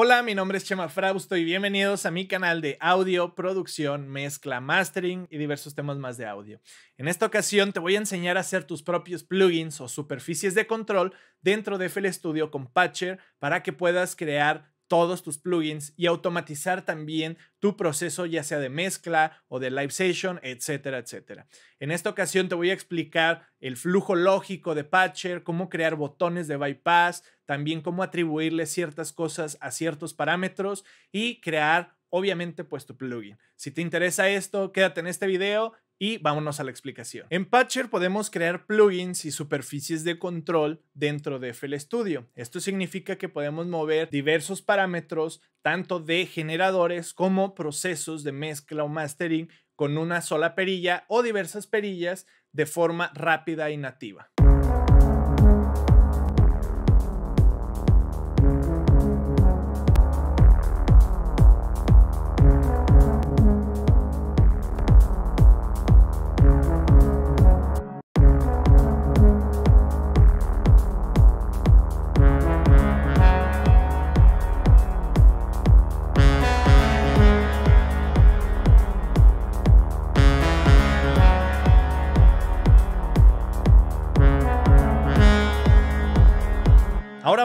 Hola, mi nombre es Chema Frausto y bienvenidos a mi canal de audio, producción, mezcla, mastering y diversos temas más de audio. En esta ocasión te voy a enseñar a hacer tus propios plugins o superficies de control dentro de FL Studio con Patcher para que puedas crear todos tus plugins y automatizar también tu proceso ya sea de mezcla o de live session, etcétera, etcétera. En esta ocasión te voy a explicar el flujo lógico de Patcher, cómo crear botones de bypass, también cómo atribuirle ciertas cosas a ciertos parámetros y crear obviamente pues tu plugin. Si te interesa esto, quédate en este video y vámonos a la explicación. En Patcher podemos crear plugins y superficies de control dentro de FL Studio. Esto significa que podemos mover diversos parámetros, tanto de generadores como procesos de mezcla o mastering con una sola perilla o diversas perillas de forma rápida y nativa.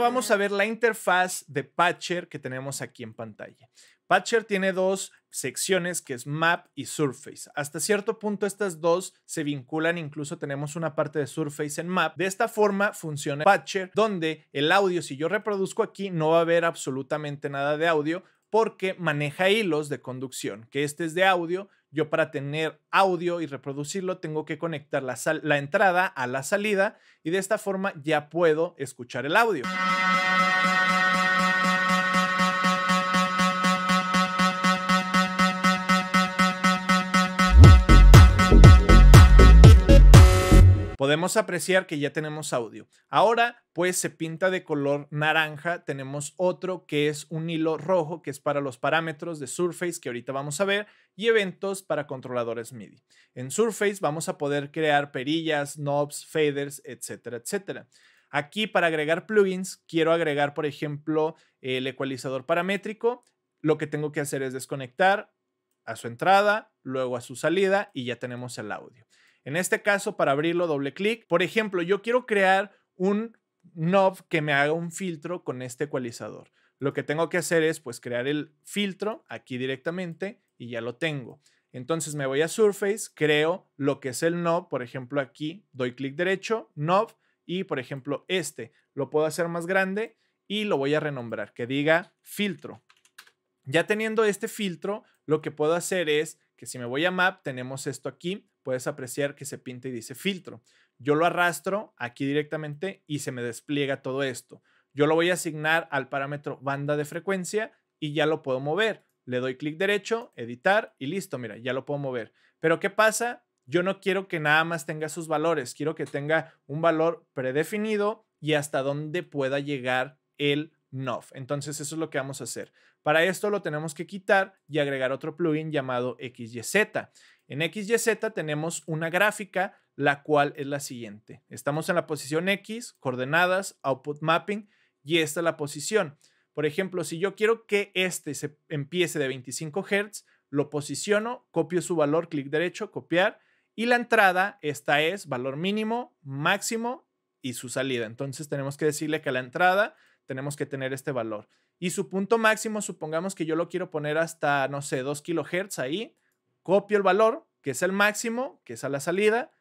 Vamos a ver la interfaz de Patcher que tenemos aquí en pantalla. Patcher tiene dos secciones que es Map y Surface. Hasta cierto punto estas dos se vinculan, incluso tenemos una parte de Surface en Map. De esta forma funciona Patcher, donde el audio, si yo reproduzco aquí, no va a haber absolutamente nada de audio porque maneja hilos de conducción, que este es de audio, yo para tener audio y reproducirlo tengo que conectar la, entrada a la salida y de esta forma ya puedo escuchar el audio. Podemos apreciar que ya tenemos audio. Ahora, pues se pinta de color naranja. Tenemos otro que es un hilo rojo, que es para los parámetros de Surface, que ahorita vamos a ver, y eventos para controladores MIDI. En Surface vamos a poder crear perillas, knobs, faders, etcétera, etcétera. Aquí para agregar plugins, quiero agregar, por ejemplo, el ecualizador paramétrico. Lo que tengo que hacer es desconectar a su entrada, luego a su salida y ya tenemos el audio. En este caso, para abrirlo, doble clic. Por ejemplo, yo quiero crear un knob que me haga un filtro con este ecualizador. Lo que tengo que hacer es pues crear el filtro aquí directamente y ya lo tengo. Entonces me voy a Surface, creo lo que es el knob, por ejemplo aquí doy clic derecho, knob y por ejemplo este lo puedo hacer más grande y lo voy a renombrar, que diga filtro. Ya teniendo este filtro, lo que puedo hacer es que si me voy a Map, tenemos esto aquí, puedes apreciar que se pinta y dice filtro. Yo lo arrastro aquí directamente y se me despliega todo esto. Yo lo voy a asignar al parámetro banda de frecuencia y ya lo puedo mover. Le doy clic derecho, editar y listo, mira, ya lo puedo mover. Pero ¿qué pasa? Yo no quiero que nada más tenga sus valores, quiero que tenga un valor predefinido y hasta dónde pueda llegar el NOV. Entonces eso es lo que vamos a hacer. Para esto lo tenemos que quitar y agregar otro plugin llamado XYZ. En XYZ tenemos una gráfica, la cual es la siguiente. Estamos en la posición X, coordenadas, output mapping, y esta es la posición. Por ejemplo, si yo quiero que este se empiece de 25 Hz, lo posiciono, copio su valor, clic derecho, copiar, y la entrada, esta es valor mínimo, máximo y su salida. Entonces tenemos que decirle que la entrada tenemos que tener este valor. Y su punto máximo, supongamos que yo lo quiero poner hasta, no sé, 2 kHz ahí, copio el valor, que es el máximo, que es a la salida,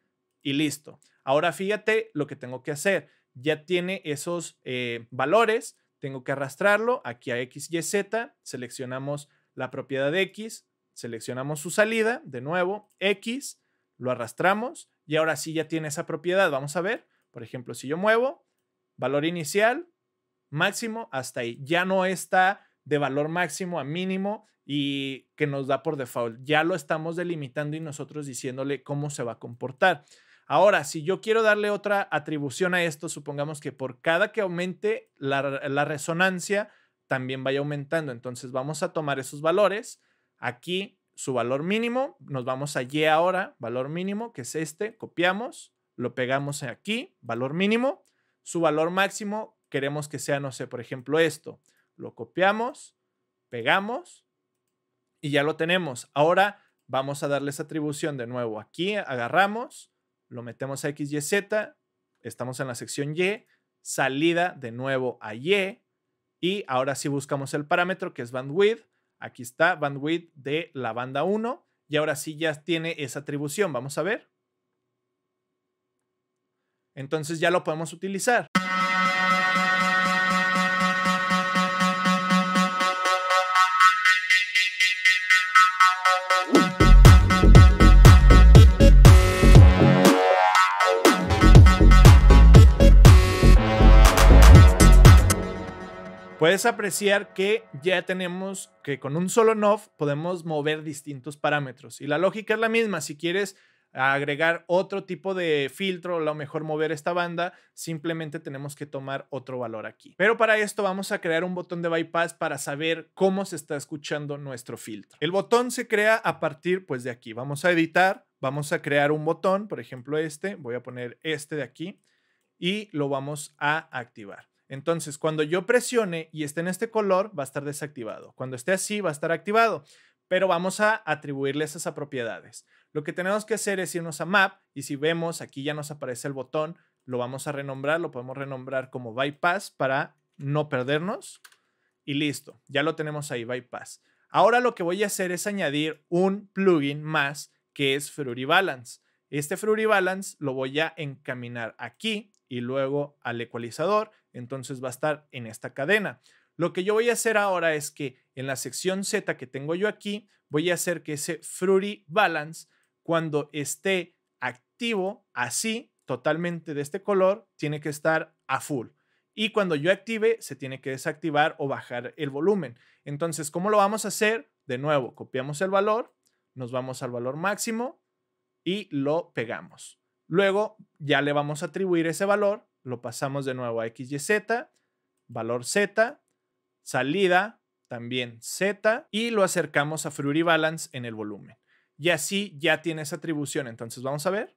y listo. Ahora fíjate lo que tengo que hacer. Ya tiene esos eh, valores, tengo que arrastrarlo aquí a X, Y, Z, seleccionamos la propiedad de X, seleccionamos su salida, de nuevo, X, lo arrastramos y ahora sí ya tiene esa propiedad. Vamos a ver, por ejemplo, si yo muevo, valor inicial, máximo, hasta ahí. Ya no está de valor máximo a mínimo y que nos da por default. Ya lo estamos delimitando y nosotros diciéndole cómo se va a comportar. Ahora, si yo quiero darle otra atribución a esto, supongamos que por cada que aumente la, resonancia, también vaya aumentando. Entonces vamos a tomar esos valores. Aquí su valor mínimo, nos vamos a Y ahora, valor mínimo, que es este, copiamos, lo pegamos aquí, valor mínimo. Su valor máximo, queremos que sea, no sé, por ejemplo, esto. lo copiamos, pegamos y ya lo tenemos. Ahora vamos a darle esa atribución de nuevo. Aquí agarramos, lo metemos a X, Y, Z, estamos en la sección Y, salida de nuevo a Y y ahora sí buscamos el parámetro que es bandwidth. Aquí está bandwidth de la banda 1 y ahora sí ya tiene esa atribución. Vamos a ver. Entonces ya lo podemos utilizar. Puedes apreciar que ya tenemos que con un solo knob podemos mover distintos parámetros. Y la lógica es la misma. Si quieres agregar otro tipo de filtro, o lo mejor mover esta banda, simplemente tenemos que tomar otro valor aquí. Pero para esto vamos a crear un botón de bypass para saber cómo se está escuchando nuestro filtro. El botón se crea a partir pues de aquí. Vamos a editar, vamos a crear un botón, por ejemplo este, voy a poner este de aquí y lo vamos a activar. Entonces, cuando yo presione y esté en este color, va a estar desactivado. Cuando esté así, va a estar activado. Pero vamos a atribuirle esas propiedades. Lo que tenemos que hacer es irnos a Map y si vemos, aquí ya nos aparece el botón, lo vamos a renombrar, lo podemos renombrar como Bypass para no perdernos. Y listo, ya lo tenemos ahí, Bypass. Ahora lo que voy a hacer es añadir un plugin más que es Fruity Balance. Este Fruity Balance lo voy a encaminar aquí y luego al ecualizador, entonces va a estar en esta cadena. Lo que yo voy a hacer ahora es que en la sección Z que tengo yo aquí, voy a hacer que ese Fruity Balance, cuando esté activo así, totalmente de este color, tiene que estar a full. Y cuando yo active, se tiene que desactivar o bajar el volumen. Entonces, ¿cómo lo vamos a hacer? De nuevo, copiamos el valor, nos vamos al valor máximo y lo pegamos. Luego ya le vamos a atribuir ese valor, lo pasamos de nuevo a XYZ, valor Z, salida también Z y lo acercamos a Fruity Balance en el volumen. Y así ya tiene esa atribución. Entonces vamos a ver.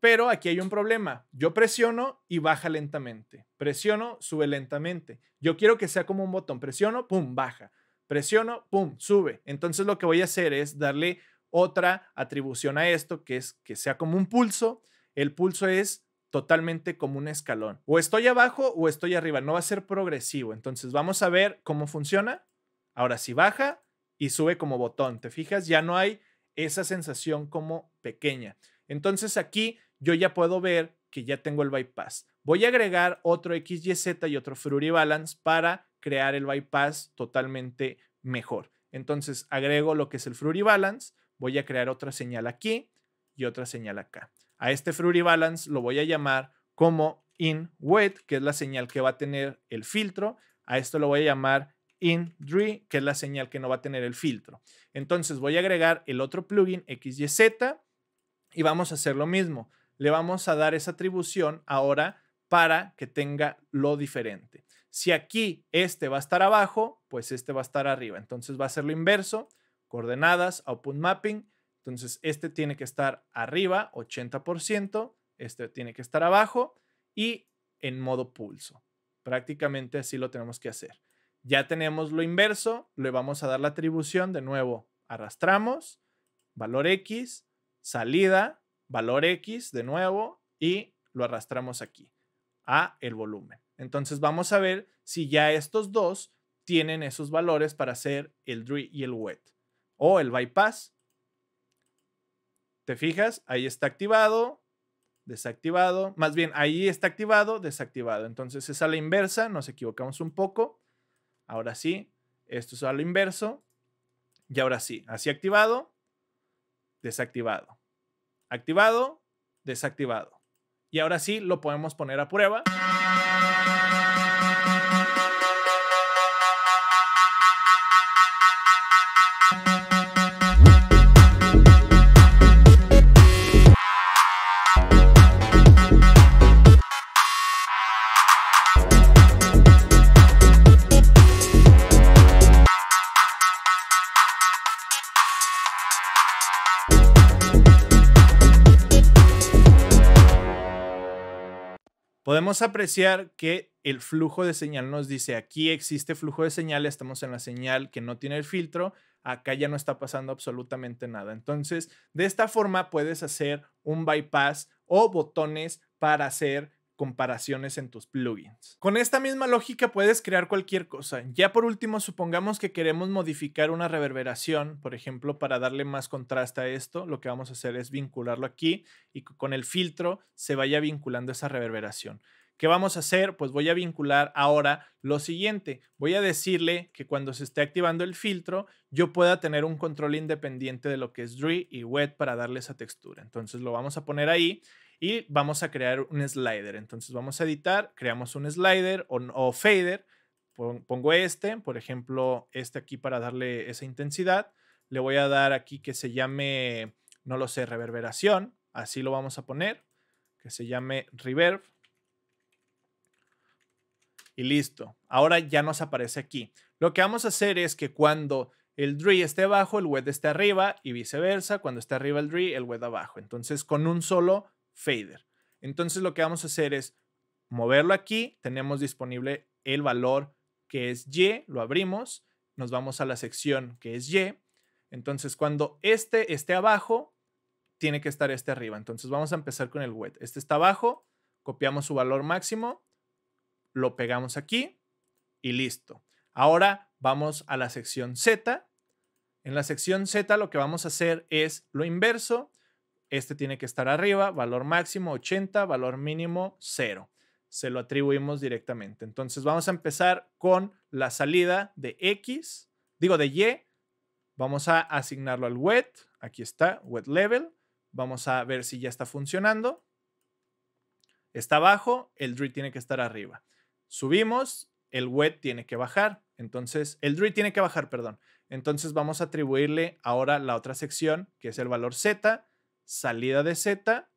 Pero aquí hay un problema. Yo presiono y baja lentamente. Presiono, sube lentamente. Yo quiero que sea como un botón. Presiono, pum, baja. Presiono, pum, sube. Entonces lo que voy a hacer es darle otra atribución a esto, que es que sea como un pulso. El pulso es totalmente como un escalón. O estoy abajo o estoy arriba, no va a ser progresivo. Entonces vamos a ver cómo funciona. Ahora si baja y sube como botón, ¿te fijas? Ya no hay esa sensación como pequeña. Entonces aquí yo ya puedo ver que ya tengo el bypass. Voy a agregar otro XYZ y otro Fruity Balance para crear el bypass totalmente mejor. Entonces agrego lo que es el Fruity Balance, voy a crear otra señal aquí y otra señal acá. A este Fruity Balance lo voy a llamar como in wet, que es la señal que va a tener el filtro. A esto lo voy a llamar in DRE, que es la señal que no va a tener el filtro. Entonces voy a agregar el otro plugin XYZ y vamos a hacer lo mismo. Le vamos a dar esa atribución ahora para que tenga lo diferente. Si aquí este va a estar abajo, pues este va a estar arriba. Entonces va a ser lo inverso coordenadas, output mapping. Entonces, este tiene que estar arriba, 80%, este tiene que estar abajo y en modo pulso. Prácticamente así lo tenemos que hacer. Ya tenemos lo inverso, le vamos a dar la atribución, de nuevo, arrastramos, valor X, salida, valor X, de nuevo, y lo arrastramos aquí, a el volumen. Entonces vamos a ver si ya estos dos tienen esos valores para hacer el DRE y el wet o el bypass. ¿Te fijas? Ahí está activado, desactivado. Más bien, ahí está activado, desactivado. Entonces es a la inversa, nos equivocamos un poco. Ahora sí, esto es a lo inverso. Y ahora sí, así activado, desactivado. Activado, desactivado. Y ahora sí, lo podemos poner a prueba. Podemos apreciar que el flujo de señal nos dice aquí existe flujo de señal, estamos en la señal que no tiene el filtro, acá ya no está pasando absolutamente nada. Entonces, de esta forma puedes hacer un bypass o botones para hacer comparaciones en tus plugins. Con esta misma lógica puedes crear cualquier cosa. Ya por último, supongamos que queremos modificar una reverberación, por ejemplo, para darle más contraste a esto, lo que vamos a hacer es vincularlo aquí y con el filtro se vaya vinculando esa reverberación. ¿Qué vamos a hacer? Pues voy a vincular ahora lo siguiente. Voy a decirle que cuando se esté activando el filtro, yo pueda tener un control independiente de lo que es Dree y Wet para darle esa textura. Entonces lo vamos a poner ahí y vamos a crear un slider. Entonces vamos a editar, creamos un slider o, fader. Pongo este, por ejemplo, este aquí para darle esa intensidad. Le voy a dar aquí que se llame, no lo sé, reverberación. Así lo vamos a poner. Que se llame reverb. Y listo. Ahora ya nos aparece aquí. Lo que vamos a hacer es que cuando el DRI esté abajo, el wet esté arriba y viceversa. Cuando esté arriba el DRI, el wet abajo. Entonces, con un solo fader. Entonces lo que vamos a hacer es moverlo aquí. Tenemos disponible el valor que es Y, lo abrimos, nos vamos a la sección que es Y. Entonces cuando este esté abajo, tiene que estar este arriba. Entonces vamos a empezar con el wet. Este está abajo, copiamos su valor máximo, lo pegamos aquí y listo. Ahora vamos a la sección Z. En la sección Z lo que vamos a hacer es lo inverso este tiene que estar arriba, valor máximo 80, valor mínimo 0. Se lo atribuimos directamente. Entonces vamos a empezar con la salida de X, digo de Y. Vamos a asignarlo al wet. Aquí está, wet level. Vamos a ver si ya está funcionando. Está abajo, el DRI tiene que estar arriba. Subimos, el wet tiene que bajar. Entonces, el DRI tiene que bajar, perdón. Entonces vamos a atribuirle ahora la otra sección, que es el valor Z salida de Z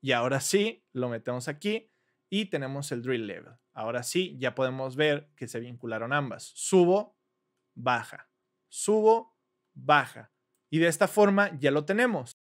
y ahora sí lo metemos aquí y tenemos el drill level. Ahora sí ya podemos ver que se vincularon ambas. Subo, baja, subo, baja. Y de esta forma ya lo tenemos.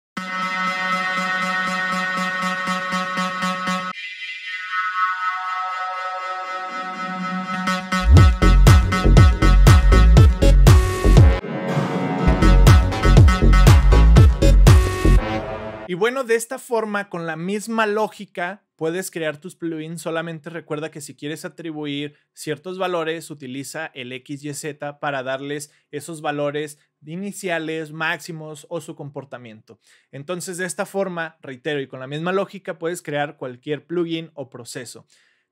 Bueno, de esta forma, con la misma lógica, puedes crear tus plugins. Solamente recuerda que si quieres atribuir ciertos valores, utiliza el XYZ para darles esos valores iniciales, máximos o su comportamiento. Entonces, de esta forma, reitero, y con la misma lógica, puedes crear cualquier plugin o proceso.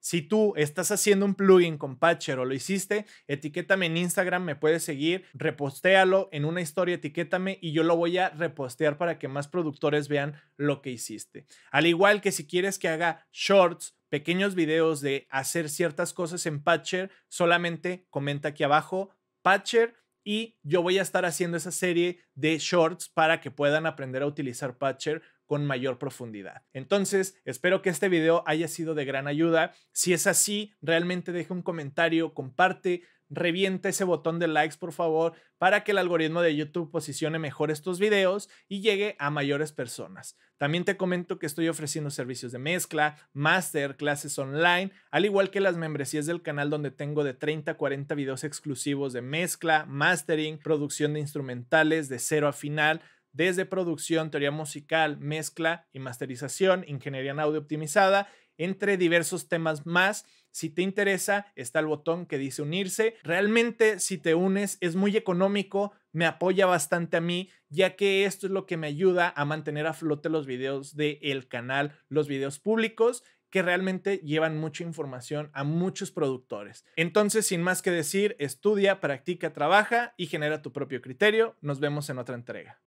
Si tú estás haciendo un plugin con Patcher o lo hiciste, etiquétame en Instagram, me puedes seguir, repostéalo en una historia, etiquétame y yo lo voy a repostear para que más productores vean lo que hiciste. Al igual que si quieres que haga shorts, pequeños videos de hacer ciertas cosas en Patcher, solamente comenta aquí abajo Patcher y yo voy a estar haciendo esa serie de shorts para que puedan aprender a utilizar Patcher con mayor profundidad. Entonces, espero que este video haya sido de gran ayuda. Si es así, realmente deja un comentario, comparte, revienta ese botón de likes, por favor, para que el algoritmo de YouTube posicione mejor estos videos y llegue a mayores personas. También te comento que estoy ofreciendo servicios de mezcla, master, clases online, al igual que las membresías del canal donde tengo de 30 a 40 videos exclusivos de mezcla, mastering, producción de instrumentales de cero a final, desde producción, teoría musical, mezcla y masterización, ingeniería en audio optimizada, entre diversos temas más. Si te interesa, está el botón que dice unirse. Realmente, si te unes, es muy económico, me apoya bastante a mí, ya que esto es lo que me ayuda a mantener a flote los videos del canal, los videos públicos que realmente llevan mucha información a muchos productores. Entonces, sin más que decir, estudia, practica, trabaja y genera tu propio criterio. Nos vemos en otra entrega.